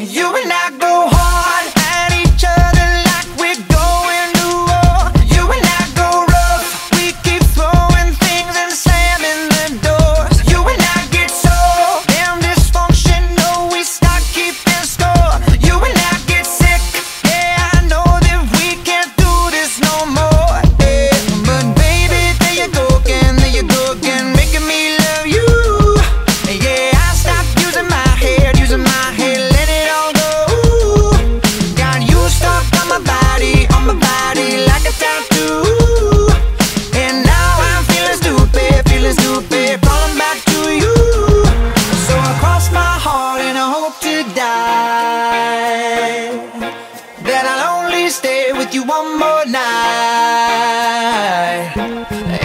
You and I go home.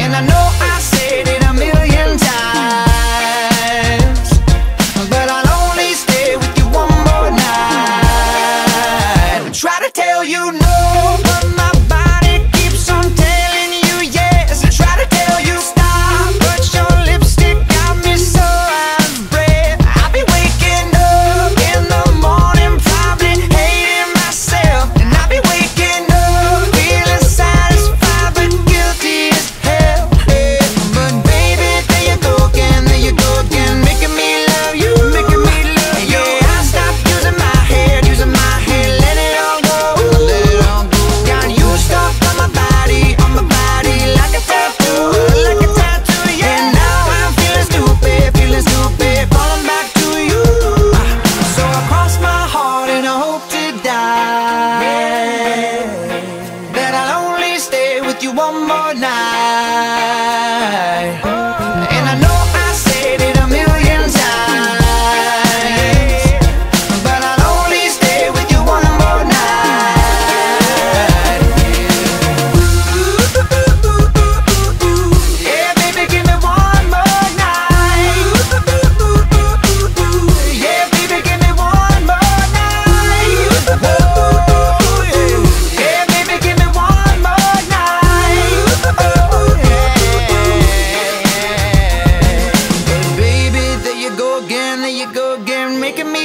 And I know I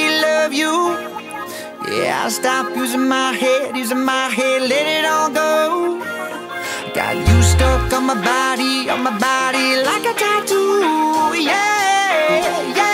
again, love you. Yeah, I'll stop using my head, using my head, let it all go. Got you stuck on my body, on my body like a tattoo. Yeah, yeah.